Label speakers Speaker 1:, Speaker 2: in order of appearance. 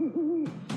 Speaker 1: Mm-hmm.